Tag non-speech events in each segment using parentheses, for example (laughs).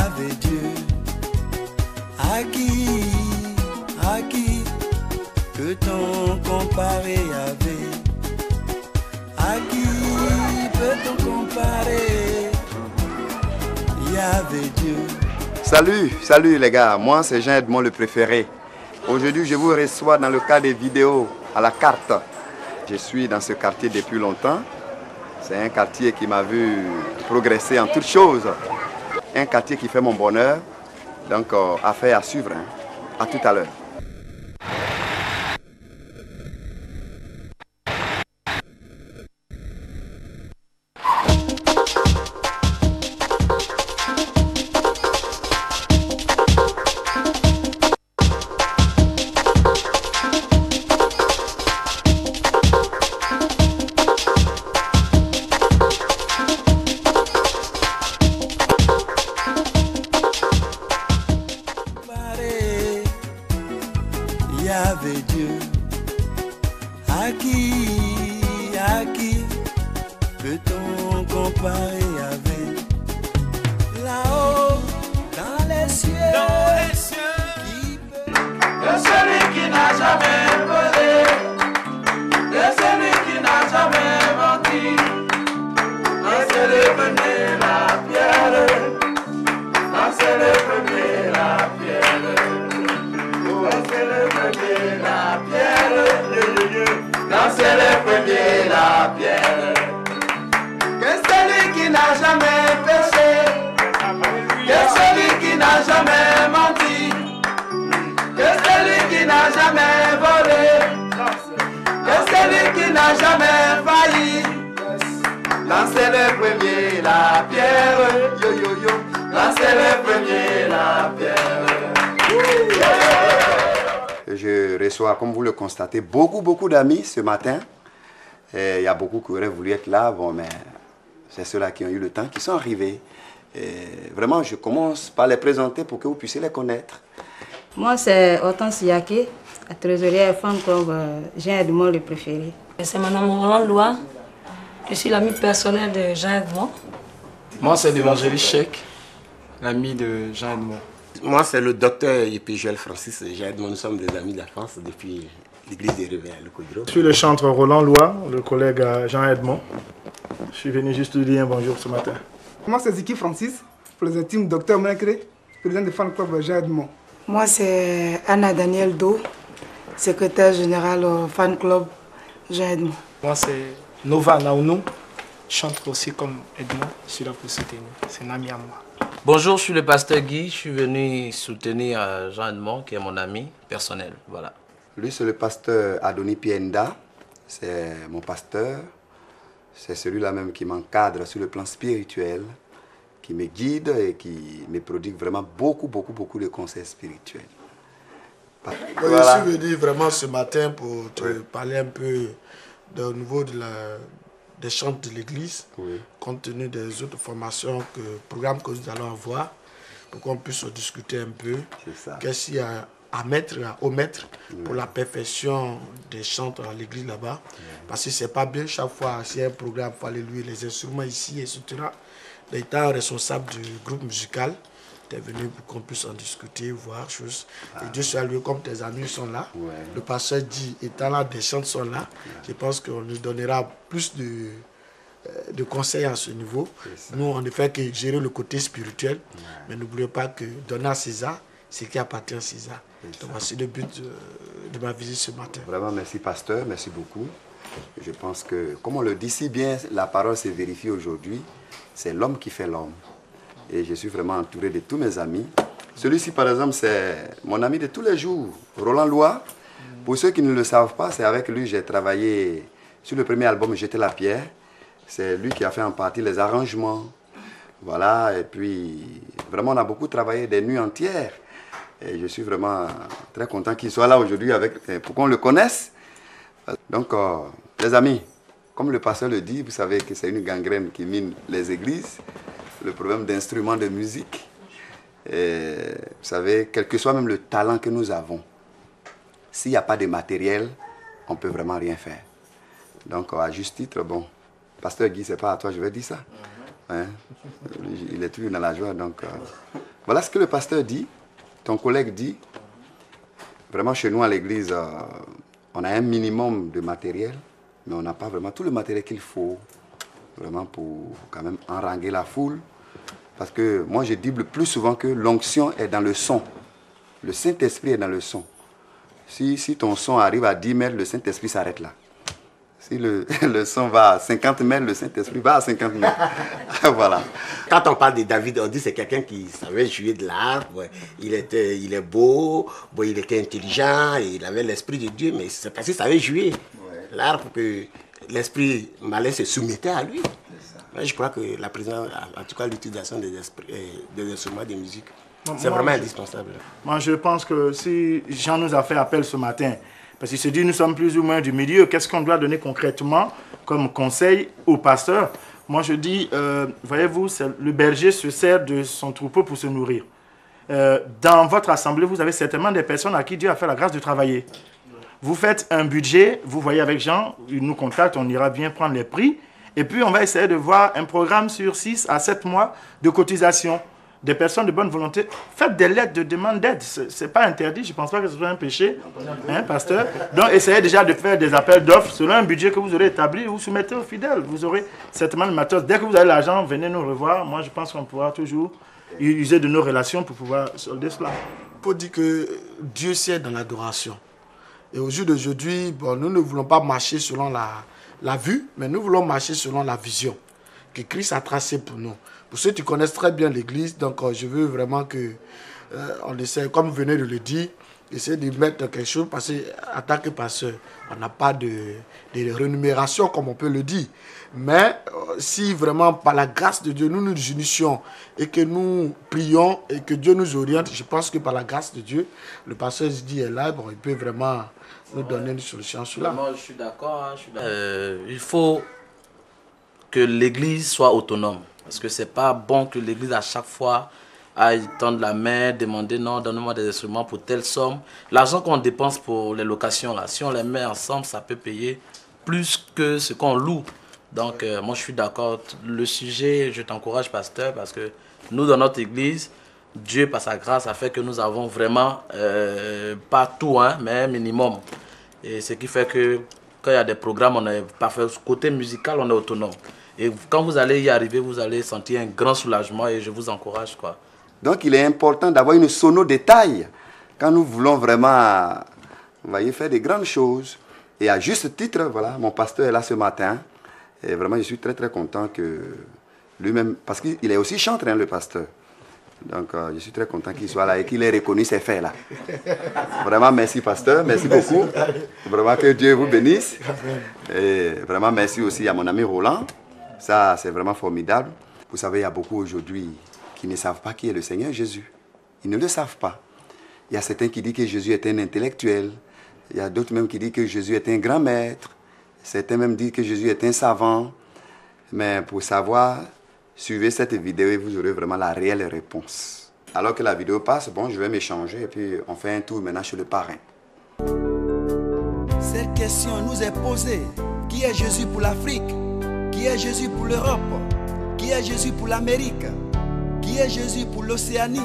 avait Dieu. À qui, à qui peut-on comparer avec qui peut-on comparer? Il y avait Dieu. Salut, salut les gars, moi c'est Jean Edmond le préféré. Aujourd'hui je vous reçois dans le cas des vidéos à la carte. Je suis dans ce quartier depuis longtemps. C'est un quartier qui m'a vu progresser en toutes choses. Un quartier qui fait mon bonheur. Donc, euh, affaire à suivre. hein. À tout à l'heure. N'a jamais failli, lancez le premier la pierre, yo yo yo, lancez le premier la pierre. Je reçois, comme vous le constatez, beaucoup, beaucoup d'amis ce matin. Et il y a beaucoup qui auraient voulu être là, bon, mais c'est ceux-là qui ont eu le temps, qui sont arrivés. Et vraiment, je commence par les présenter pour que vous puissiez les connaître. Moi, c'est Hortense Yaké, la trésorière fan club euh, Jean Edmond le préféré. C'est mon nom Roland Loa. Je suis l'ami personnel de Jean Edmond. Moi, c'est l'évangéliste Cheikh, l'ami de Jean Edmond. Moi, c'est le docteur Joël Francis Jean Edmond. Nous sommes des amis d'enfance depuis l'église des Réveils à Lecodro. Je suis le chantre Roland Lois, le collègue à Jean Edmond. Je suis venu juste lui dire un bonjour ce matin. Moi, c'est Ziki Francis, président team Dr Mécré, président du fan club Jean Edmond. Moi, c'est Anna Daniel Do, secrétaire générale au fan club Edmond. Moi, c'est Nova Naounou, chante aussi comme Edmond, je suis là pour soutenir. C'est un ami à moi. Bonjour, je suis le pasteur Guy. Je suis venu soutenir euh, Jean Edmond, qui est mon ami personnel. Voilà. Lui, c'est le pasteur Adoni Pienda. C'est mon pasteur. C'est celui-là même qui m'encadre sur le plan spirituel, qui me guide et qui me prodigue vraiment beaucoup, beaucoup, beaucoup de conseils spirituels. Voilà. Je suis venu vraiment ce matin pour te parler un peu de- au niveau de la, des chants de l'église, compte tenu des autres formations, que, programmes que nous allons avoir, pour qu'on puisse en discuter un peu. Qu'est-ce qu'il y a à mettre, à omettre pour la perfection des chants à l'église là-bas? Parce que c'est pas bien chaque fois, s'il y a un programme, il faut aller louer les instruments ici, etc. L'état responsable du groupe musical, tu es venu pour qu'on puisse en discuter, voir choses. Et Dieu soit loué, comme tes amis sont là. Le pasteur dit, étant là, des chants sont là. Je pense qu'on nous donnera plus de, euh, de conseils à ce niveau. Nous, on ne fait que gérer le côté spirituel. Mais n'oubliez pas que donner à César, c'est qui appartient à César. Donc, voici le but de, de ma visite ce matin. Vraiment, merci pasteur, merci beaucoup. Je pense que, comme on le dit si bien, la parole se vérifie aujourd'hui. C'est l'homme qui fait l'homme. Et je suis vraiment entouré de tous mes amis. Celui-ci, par exemple, c'est mon ami de tous les jours, Roland Lois. Pour ceux qui ne le savent pas, c'est avec lui que j'ai travaillé sur le premier album Jeter la pierre. C'est lui qui a fait en partie les arrangements. Voilà, et puis vraiment, on a beaucoup travaillé des nuits entières. Et je suis vraiment très content qu'il soit là aujourd'hui avec, pour qu'on le connaisse. Donc, euh, les amis, comme le pasteur le dit, vous savez que c'est une gangrène qui mine les églises, le problème d'instruments de musique. Et, vous savez, quel que soit même le talent que nous avons, s'il n'y a pas de matériel, on ne peut vraiment rien faire. Donc, à juste titre, bon, pasteur Guy, c'est pas à toi, je vais dire ça. Hein? Il est toujours dans la joie, donc euh, Voilà ce que le pasteur dit, ton collègue dit. Vraiment, chez nous à l'église, euh, on a un minimum de matériel, mais on n'a pas vraiment tout le matériel qu'il faut vraiment pour quand même enranger la foule. Parce que moi, je dis le plus souvent que l'onction est dans le son. Le Saint-Esprit est dans le son. Si, si ton son arrive à 10 mètres, le Saint-Esprit s'arrête là. Si le, (laughs) le son va à 50 mètres, le Saint-Esprit va à 50 mètres. (laughs) voilà. Quand on parle de David, on dit que c'est quelqu'un qui savait jouer de ouais. Il, était, il est beau, bon, il était intelligent, il avait l'esprit de Dieu, mais c'est parce qu'il savait jouer l'harpe que l'esprit malin se soumettait à lui. Je crois que la présence, en tout cas l'utilisation des, euh, des instruments de musique, c'est vraiment je- indispensable. Moi, je pense que si Jean nous a fait appel ce matin, parce qu'il se dit nous sommes plus ou moins du milieu, qu'est-ce qu'on doit donner concrètement comme conseil au pasteur? Moi, je dis, euh, voyez-vous, le berger se sert de son troupeau pour se nourrir. Euh, dans votre assemblée, vous avez certainement des personnes à qui Dieu a fait la grâce de travailler. Vous faites un budget, vous voyez avec Jean, il nous contacte, on ira bien prendre les prix. Et puis, on va essayer de voir un programme sur 6 à 7 mois de cotisation. Des personnes de bonne volonté. Faites des lettres de demande d'aide. Ce n'est pas interdit. Je ne pense pas que ce soit un péché, hein, pasteur. Donc, essayez déjà de faire des appels d'offres selon un budget que vous aurez établi. Vous soumettez aux fidèles. Vous aurez certainement le matos. Dès que vous avez l'argent, venez nous revoir. Moi, je pense qu'on pourra toujours user de nos relations pour pouvoir solder cela. Pour dire que Dieu sert dans l'adoration. Et au jour d'aujourd'hui, bon, nous ne voulons pas marcher selon la, la vue, mais nous voulons marcher selon la vision que Christ a tracée pour nous. Pour ceux qui connaissent très bien l'Église, donc euh, je veux vraiment que euh, on essaie, comme vous venez de le dire, essayer de mettre quelque chose, parce qu'en tant que pasteur, on n'a pas de, rémunération, comme on peut le dire. Mais euh, si vraiment par la grâce de Dieu, nous nous unissions et que nous prions et que Dieu nous oriente, je pense que par la grâce de Dieu, le pasteur dit est là, il peut vraiment nous donner une solution sur là. Moi, je suis d'accord. hein. Euh, il faut que l'Église soit autonome. Parce que c'est pas bon que l'Église, à chaque fois, aille tendre la main, demander non, donne-moi des instruments pour telle somme. L'argent qu'on dépense pour les locations, là, si on les met ensemble, ça peut payer plus que ce qu'on loue. Donc, euh, moi, je suis d'accord. Le sujet, je t'encourage, pasteur, parce que nous, dans notre Église, Dieu, par sa grâce, a fait que nous avons vraiment, euh, pas tout, hein, mais un minimum. Et ce qui fait que quand il y a des programmes, on est parfait. Côté musical, on est autonome. Et quand vous allez y arriver, vous allez sentir un grand soulagement et je vous encourage. Quoi. Donc il est important d'avoir une sono de taille quand nous voulons vraiment voyez, faire des grandes choses. Et à juste titre, voilà, mon pasteur est là ce matin. Et vraiment, je suis très très content que lui-même, parce qu'il est aussi chanteur, hein, le pasteur. Donc euh, je suis très content qu'il soit là et qu'il ait reconnu ses faits là. Vraiment, merci pasteur, merci beaucoup. Vraiment que Dieu vous bénisse. Et vraiment, merci aussi à mon ami Roland. Ça, c'est vraiment formidable. Vous savez, il y a beaucoup aujourd'hui qui ne savent pas qui est le Seigneur Jésus. Ils ne le savent pas. Il y a certains qui disent que Jésus est un intellectuel. Il y a d'autres même qui disent que Jésus est un grand maître. Certains même disent que Jésus est un savant. Mais pour savoir, suivez cette vidéo et vous aurez vraiment la réelle réponse. Alors que la vidéo passe, bon, je vais m'échanger et puis on fait un tour maintenant chez le parrain. Cette question nous est posée. Qui est Jésus pour l'Afrique? Qui est Jésus pour l'Europe? Qui est Jésus pour l'Amérique? Qui est Jésus pour l'Océanie?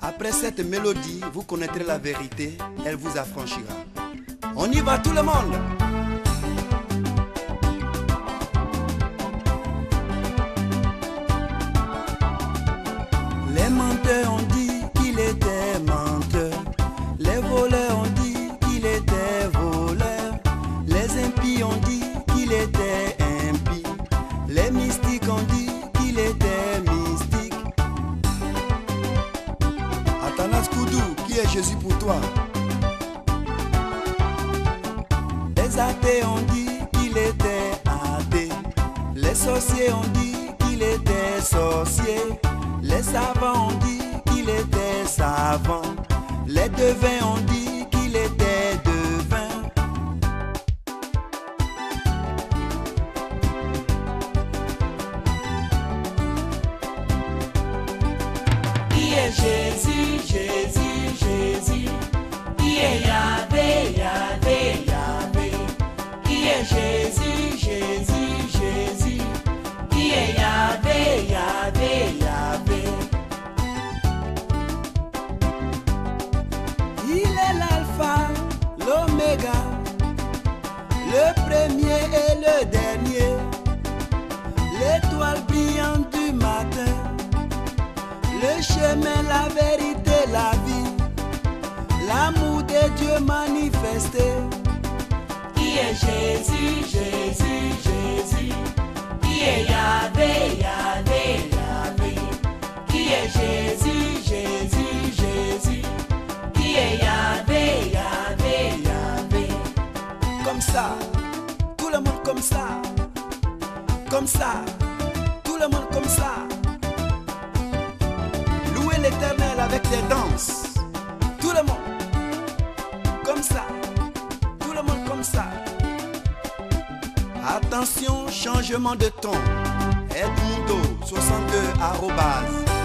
Après cette mélodie, vous connaîtrez la vérité, elle vous affranchira. On y va tout le monde Le premier et le dernier, l'étoile brillante du matin, le chemin, la vérité, la vie, l'amour de Dieu manifesté. Qui est Jésus, Jésus, Jésus? Qui est Yahvé, Yahvé, Yahvé? Qui est Jésus, Jésus, Jésus? Qui est Yahvé, Yahvé, Yahvé? Tout le monde comme ça, comme ça, tout le monde comme ça. Louez l'éternel avec des danses, tout le monde. Comme ça, tout le monde comme ça. Attention, changement de ton. Edmundo 62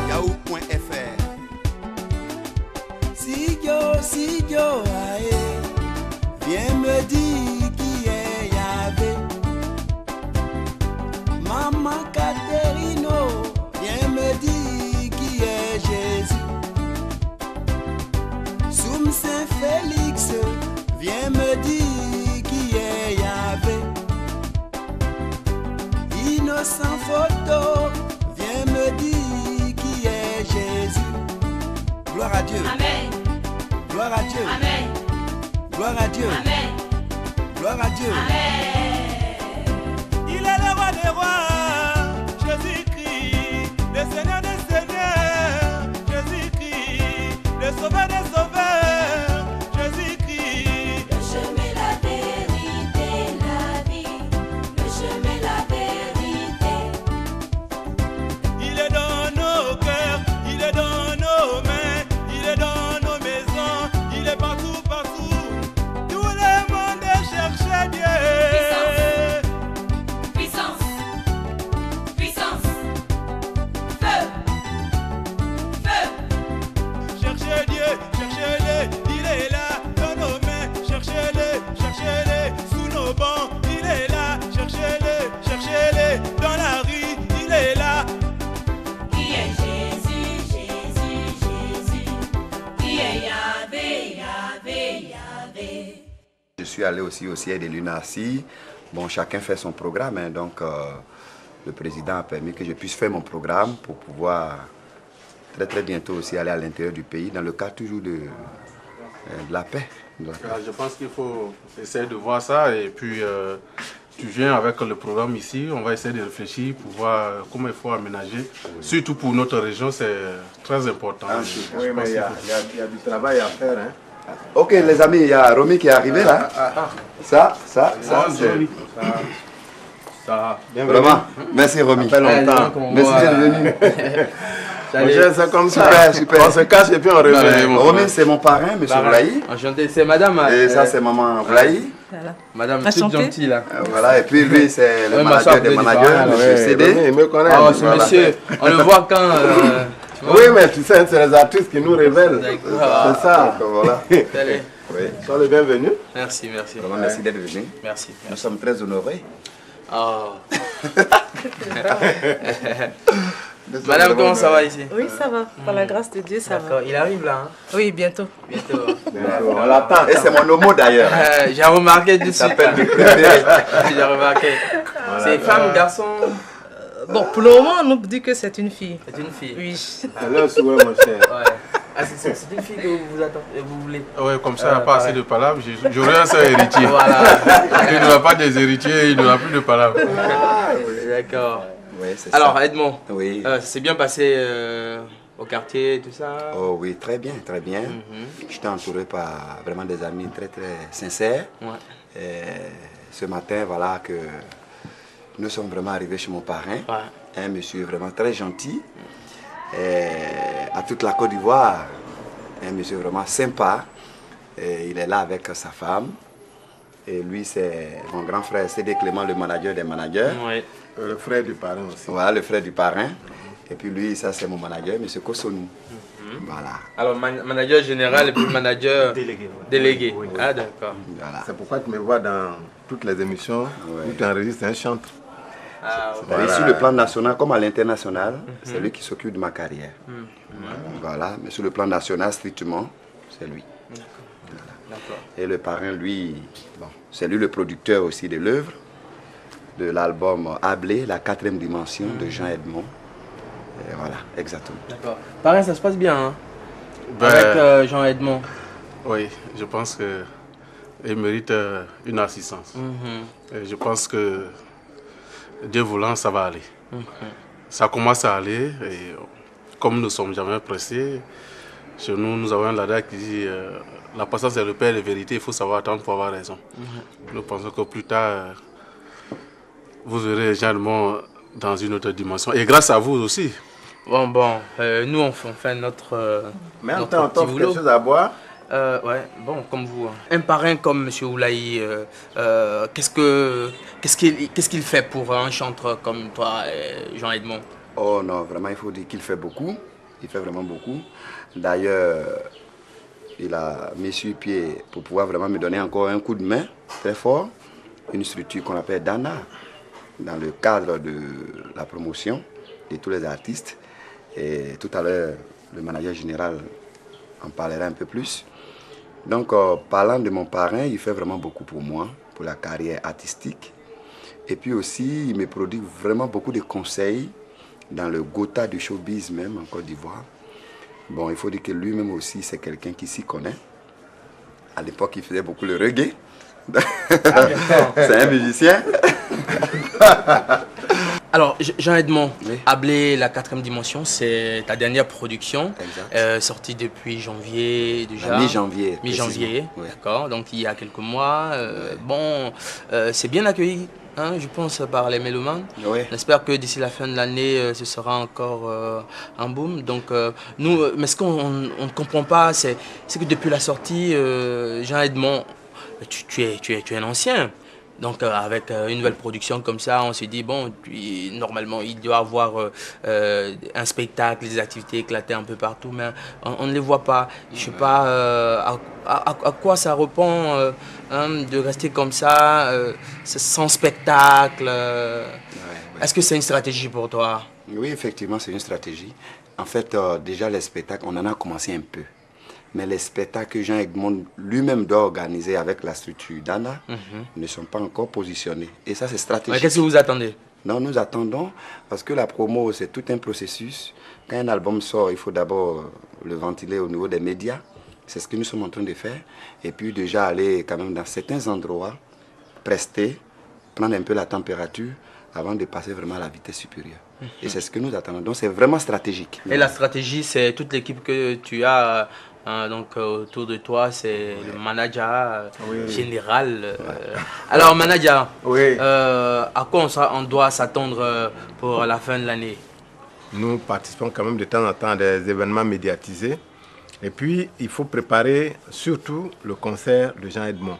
yahoo.fr Si yo, viens me dire qui est Jésus. Gloire à Dieu. Amen. Gloire à Dieu. Amen. Gloire à Dieu. Amen. Gloire à Dieu. Il aussi au siège de l'UNACI. Bon, chacun fait son programme, hein, donc euh, le président a permis que je puisse faire mon programme pour pouvoir très très bientôt aussi aller à l'intérieur du pays, dans le cadre toujours de, euh, de la paix. de la paix. Ah, Je pense qu'il faut essayer de voir ça et puis euh, tu viens avec le programme ici, on va essayer de réfléchir pour voir comment il faut aménager. Surtout pour notre région, c'est très important. Ah, oui, mais il y qu'il a- faut- il y a- il y a du travail à faire. hein. Ok les amis, il y a Romy qui est arrivé là. Ça, ça, ça, Ah, c'est... joli. Ça, Vraiment, merci Romy. Ça fait longtemps. Merci d'être venu. Mon cher, c'est comme ça. Super, super. On se cache et puis on revient, Romy, c'est mon parrain, monsieur. Vlaï. Enchanté, c'est madame. Et euh, ça, c'est maman Vlaï. Voilà. Madame Enchantée. gentille là. Euh, Voilà, et puis lui, c'est le manager des managers, monsieur CD. Il me connaît. Ah, c'est Voilà. monsieur. On le voit quand. euh. (laughs) Oui, mais tu sais, c'est les artistes qui nous révèlent. C'est ça. Donc, voilà. Allez. Oui. Sois le bienvenu. Merci, merci. Vraiment, merci d'être venu. Merci. Nous sommes très honorés. (laughs) Oh. Madame, comment ça va ici? Oui, ça va. Par la grâce de Dieu, ça va. Il arrive là. hein? Oui, bientôt. Bientôt. (laughs) On l'attend. Et c'est mon homo d'ailleurs. Euh, J'ai remarqué le (laughs) préféré. J'ai remarqué. Voilà. C'est femme, garçon? Bon, pour le moment, on nous dit que c'est une fille. C'est une fille. Oui. Alors, souhait, mon cher. Ouais. Ah, c'est- une fille que vous, vous attendez, vous voulez Ouais, comme ça, il n'y a Euh, pas assez de palabres. J'aurai un seul héritier. Voilà. il n'y aura pas des héritiers, il n'y aura plus de palabres. D'accord. Oui, c'est Alors, ça. Edmond, Oui. euh, c'est bien passé euh, au quartier, tout ça? Oh oui, très bien, très bien. Mhm. J'étais entouré par vraiment des amis très très sincères. Ouais. Et ce matin, voilà que nous sommes vraiment arrivés chez mon parrain. Un monsieur vraiment très gentil. Et à toute la Côte d'Ivoire, un monsieur vraiment sympa. Et il est là avec sa femme. Et lui, c'est mon grand frère CD Clément, le manager des managers. Ouais. Le frère du parrain aussi. Voilà, le frère du parrain. Et puis lui, ça c'est mon manager, monsieur Kosonou. Voilà. Alors, man- manager général et puis manager délégué. Délégué. Ah, d'accord. C'est pourquoi tu me vois dans toutes les émissions où tu enregistres un chantre. Ah, Sur le plan national comme à l'international, c'est Mhm. lui qui s'occupe de ma carrière. Mhm. Voilà, mais sur le plan national strictement, c'est lui. Et le parrain, lui, bon, c'est lui le producteur aussi de l'œuvre, de l'album Ablé, la quatrième dimension de Jean Edmond. Et voilà, exactement. D'accord. Pareil, ça se passe bien, hein? Ben, Avec euh, Jean Edmond. Oui, je pense qu'il mérite euh, une assistance. Mhm. Et je pense que Dieu voulant, ça va aller. Ça commence à aller et comme nous ne sommes jamais pressés, chez nous, nous avons un lada qui dit euh, la patience est le père de vérité, il faut savoir attendre pour avoir raison. Nous pensons que plus tard, euh, vous verrez généralement dans une autre dimension. Et grâce à vous aussi. Bon, bon, euh, nous on fait, on fait notre. euh, Mais en notre temps, on t'offre quelque chose à boire Euh, bon, comme vous. hein. Un parrain comme M. Oulaï, euh, euh, qu'est-ce que qu'est-ce qu'il qu'est-ce qu'il fait pour un chanteur comme toi, Jean Edmond? Oh non, vraiment, il faut dire qu'il fait beaucoup. Il fait vraiment beaucoup. D'ailleurs, il a mis sur pied pour pouvoir vraiment me donner encore un coup de main très fort, une structure qu'on appelle Dana, dans le cadre de la promotion de tous les artistes. Et tout à l'heure, le manager général en parlera un peu plus. Donc, euh, parlant de mon parrain, il fait vraiment beaucoup pour moi, pour la carrière artistique. Et puis aussi, il me produit vraiment beaucoup de conseils dans le Gotha du showbiz même en Côte d'Ivoire. Bon, il faut dire que lui-même aussi, c'est quelqu'un qui s'y connaît. À l'époque, il faisait beaucoup le reggae. (laughs) c'est un musicien. (laughs) Alors, Je- Jean Edmond, Ablé, la quatrième dimension, c'est ta dernière production, euh, sortie depuis janvier déjà. Mi-janvier, Mi-janvier, oui. d'accord. Donc il y a quelques mois. euh, Bon, euh, c'est bien accueilli, hein, je pense, par les mélomanes. Oui. On espère que d'ici la fin de l'année, ce sera encore un boom. Donc, nous, mais ce qu'on on- on ne comprend pas, c'est que depuis la sortie, Jean Edmond, tu, tu es, tu, es, tu es un ancien. Donc, euh, avec euh, une nouvelle production comme ça, on s'est dit, bon, puis, normalement, il doit avoir euh, euh, un spectacle, des activités éclatées un peu partout, mais on, on ne les voit pas. Je ne sais pas euh, à, à- à quoi ça répond euh, hein, de rester comme ça, euh, sans spectacle. Est-ce que c'est une stratégie pour toi? Oui, effectivement, c'est une stratégie. En fait, euh, déjà, les spectacles, on en a commencé un peu. Mais les spectacles que Jean Egmond lui-même doit organiser avec la structure d'Anna Mhm. ne sont pas encore positionnés. Et ça, c'est stratégique. Qu'est-ce que vous attendez? Non, nous attendons parce que la promo, c'est tout un processus. Quand un album sort, il faut d'abord euh, le ventiler au niveau des médias. C'est ce que nous sommes en train de faire. Et puis déjà aller quand même dans certains endroits, prester, prendre un peu la température avant de passer vraiment à la vitesse supérieure. Et c'est ce que nous attendons. Donc c'est vraiment stratégique. Et la stratégie, c'est toute l'équipe que tu as euh, donc, euh, autour de toi, c'est le manager euh, Oui. général. euh. Alors, manager, à quoi on, on doit s'attendre pour la fin de l'année? Nous participons quand même de temps en temps à des événements médiatisés. Et puis, il faut préparer surtout le concert de Jean Edmond.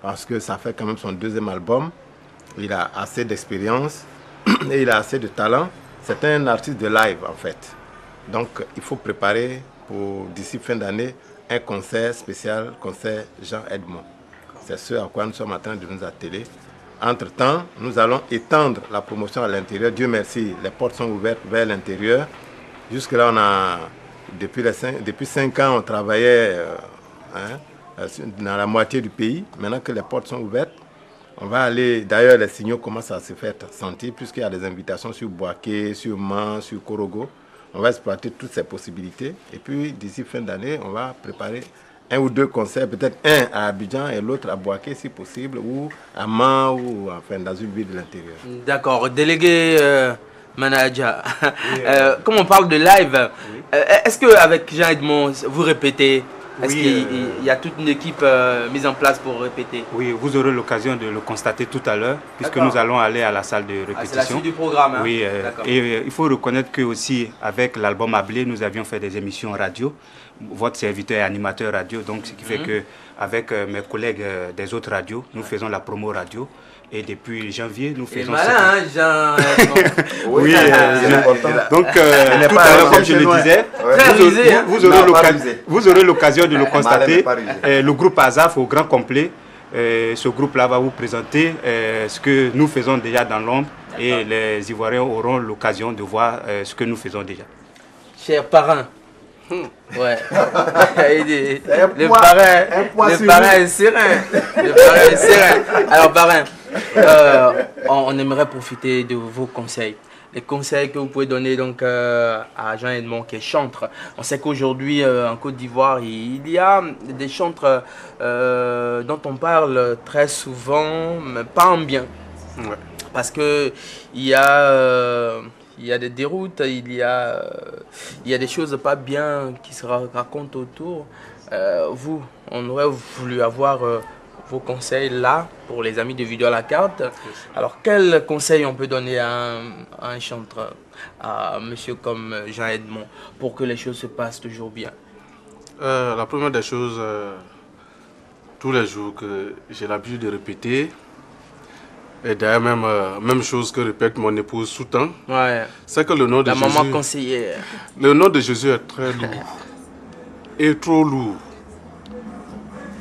Parce que ça fait quand même son deuxième album. Il a assez d'expérience et il a assez de talent. C'est un artiste de live, en fait. Donc, il faut préparer pour d'ici fin d'année un concert spécial, concert Jean Edmond. C'est ce à quoi nous sommes en train de nous atteler. Entre-temps, nous allons étendre la promotion à l'intérieur. Dieu merci, les portes sont ouvertes vers l'intérieur. Jusque-là, on a, depuis, cinq, depuis cinq ans, on travaillait euh, hein, euh, dans la moitié du pays. Maintenant que les portes sont ouvertes, on va aller. D'ailleurs, les signaux commencent à se faire sentir, puisqu'il y a des invitations sur Boaké, sur Man, sur Korogo. On va exploiter toutes ces possibilités. Et puis, d'ici fin d'année, on va préparer un ou deux concerts, peut-être un à Abidjan et l'autre à Boaké, si possible, ou à Man, ou enfin dans une ville de l'intérieur. D'accord, délégué euh, manager. (laughs) Euh, comme on parle de live, euh, est-ce qu'avec Jean Edmond, vous répétez Est-ce Oui, qu'il euh, il y a toute une équipe euh, mise en place pour répéter Oui, vous aurez l'occasion de le constater tout à l'heure, puisque nous allons aller à la salle de Ah, répétition. c'est la suite du programme, hein Oui, euh, D'accord. et euh, il faut reconnaître que aussi avec l'album Ablé, nous avions fait des émissions radio. Votre serviteur est animateur radio, donc ce qui fait Mhm. que avec mes collègues des autres radios, nous faisons la promo radio. Et depuis janvier, nous Il est faisons. malin, hein, Jean (laughs) oui, euh, donc euh, tout à l'heure, comme je le disais, vous, rusé, vous- vous aurez l'occasion- de (laughs) le constater. Euh, le groupe Azaf au grand complet, euh, ce groupe-là va vous présenter euh, ce que nous faisons déjà dans l'ombre et les Ivoiriens auront l'occasion de voir euh, ce que nous faisons déjà. Cher parrain, Ouais. (laughs) Il dit, Un le parrain, le est serein. Le parrain est serein. Alors, parrain, euh, on, aimerait profiter de vos conseils. Les conseils que vous pouvez donner donc euh, à Jean Edmond qui est chantre. On sait qu'aujourd'hui euh, en Côte d'Ivoire, il, y a des chantres dont on parle très souvent, mais pas en bien. Parce que il y a il y a des déroutes, il y a il y a des choses pas bien qui se ra- racontent autour. Euh, vous, on aurait voulu avoir euh, vos conseils là pour les amis de vidéo à la carte. Alors quels conseils on peut donner à un, à un chanteur, à monsieur comme Jean Edmond, pour que les choses se passent toujours bien? Euh, la première des choses, euh, tous les jours que j'ai l'habitude de répéter, et d'ailleurs même, euh, même chose que répète mon épouse tout le temps, Ouais. c'est que le nom de La Jésus... maman conseillère. Le nom de Jésus est très lourd. Et trop lourd.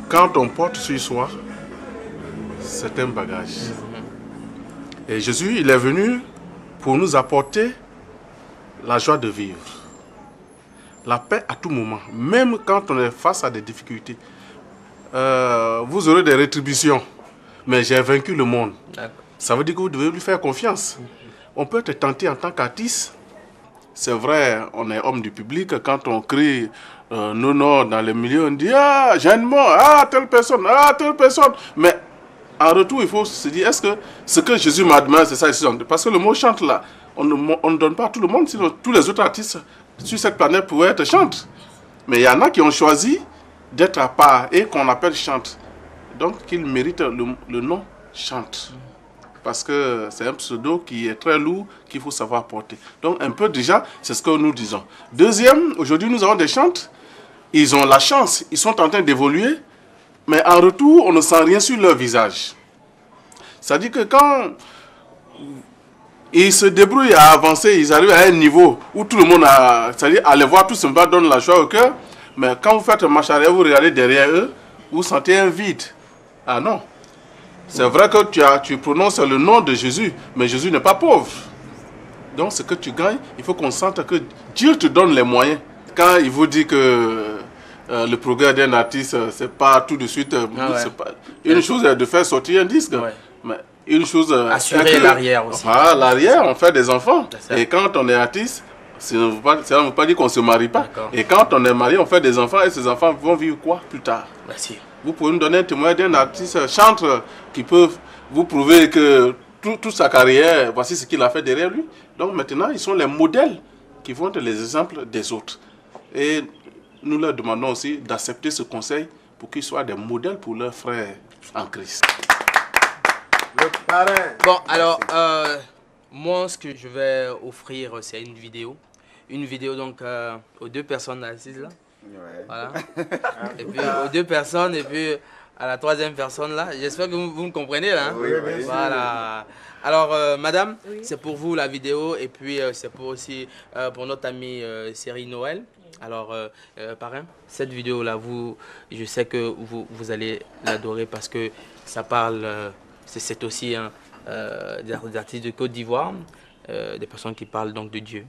Quand on porte sur soi, c'est un bagage. Et Jésus, il est venu pour nous apporter la joie de vivre. La paix à tout moment, même quand on est face à des difficultés. Euh, vous aurez des rétributions, mais j'ai vaincu le monde. Ça veut dire que vous devez lui faire confiance. On peut être tenté en tant qu'artiste. C'est vrai, on est homme du public. Quand on crie euh, non, non dans les milieux, on dit Ah, mort, ah, telle personne, ah, telle personne. Mais en retour, il faut se dire Est-ce que ce que Jésus m'a demandé, c'est ça Parce que le mot chante là, on ne, on ne donne pas à tout le monde, sinon tous les autres artistes sur cette planète pouvaient être chantes. Mais il y en a qui ont choisi d'être à part et qu'on appelle chante. Donc, qu'ils méritent le, le nom chante. Parce que c'est un pseudo qui est très lourd, qu'il faut savoir porter. Donc, un peu déjà, c'est ce que nous disons. Deuxième, aujourd'hui, nous avons des chantes. Ils ont la chance, ils sont en train d'évoluer, mais en retour, on ne sent rien sur leur visage. C'est-à-dire que quand ils se débrouillent à avancer, ils arrivent à un niveau où tout le monde a, c'est-à-dire à les voir tout simplement donne la joie au cœur, mais quand vous faites marche arrière, vous regardez derrière eux, vous sentez un vide. Ah non. C'est vrai que tu, as, tu prononces le nom de Jésus, mais Jésus n'est pas pauvre. Donc ce que tu gagnes, il faut qu'on sente que Dieu te donne les moyens. Quand il vous dit que euh, le progrès d'un artiste, euh, c'est pas tout de suite. euh, Ah ouais. c'est pas- Une chose est de faire sortir un disque, mais une chose. Assurer que- l'arrière aussi. Ah, l'arrière, on fait des enfants. Et quand on est artiste, ça ne veut pas, ça ne veut pas dire qu'on se marie pas. Et quand on est marié, on fait des enfants et ces enfants vont vivre quoi plus tard? Merci. Vous pouvez nous donner un témoignage d'un artiste chantre qui peut vous prouver que tout- toute sa carrière, voici ce qu'il a fait derrière lui. Donc maintenant, ils sont les modèles qui vont être les exemples des autres. Et nous leur demandons aussi d'accepter ce conseil pour qu'ils soient des modèles pour leurs frères en Christ. Bon, alors, euh, moi, ce que je vais offrir, c'est une vidéo. Une vidéo, donc, euh, aux deux personnes assises là. Voilà. (laughs) et puis, aux deux personnes, et puis à la troisième personne là. J'espère que vous, vous me comprenez là. hein? Oui, bien sûr. Voilà. Alors, euh, madame, c'est pour vous la vidéo, et puis euh, c'est pour aussi euh, pour notre amie euh, Série Noël. Alors, euh, euh, parrain, cette vidéo-là, je sais que vous, allez l'adorer parce que ça parle, euh, c'est- aussi des art- des artistes de Côte d'Ivoire, des personnes qui parlent donc de Dieu.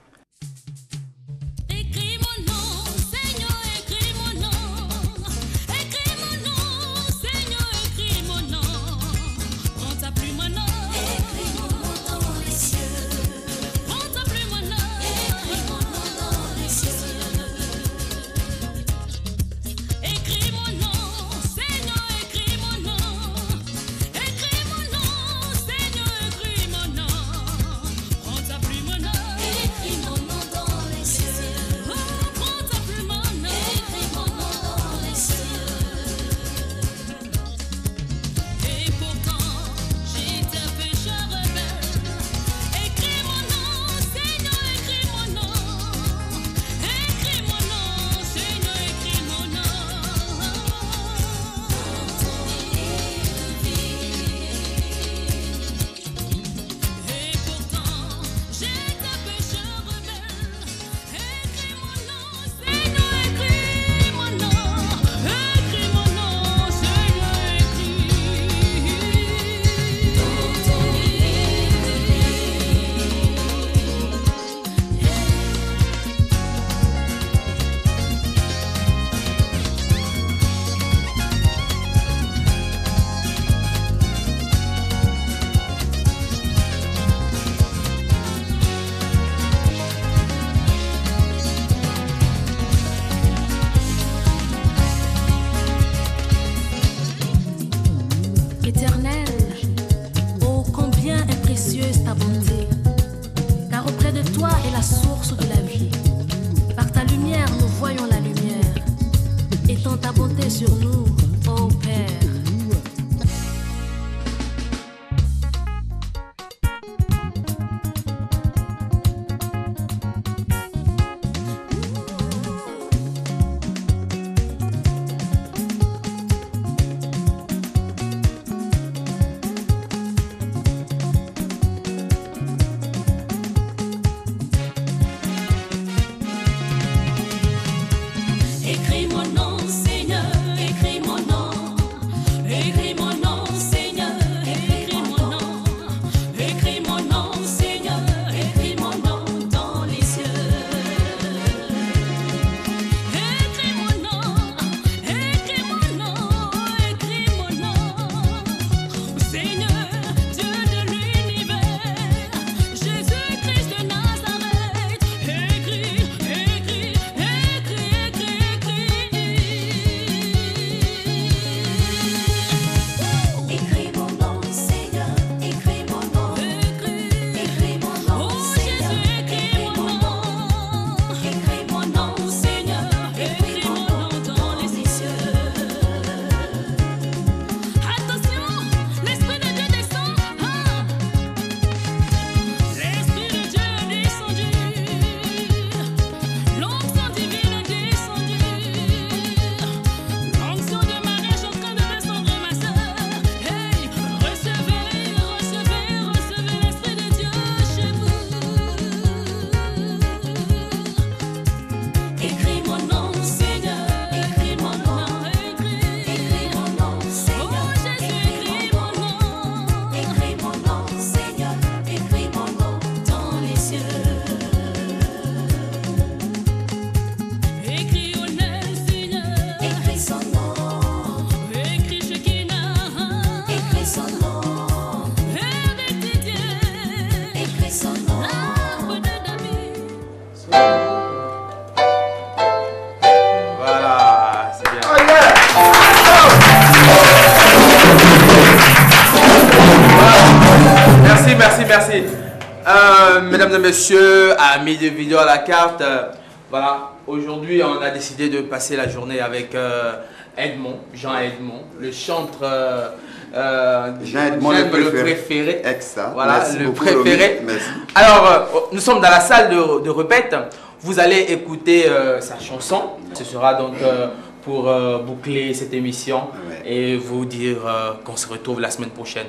Mesdames et messieurs, amis de vidéo à la carte, euh, voilà, aujourd'hui on a décidé de passer la journée avec euh, Edmond, Jean Edmond, le chantre euh, Jean Edmond, le préféré. Voilà, Merci le préféré. Merci. Alors, nous sommes dans la salle de, de répète. Vous allez écouter sa chanson. Ce sera donc pour boucler cette émission et vous dire qu'on se retrouve la semaine prochaine.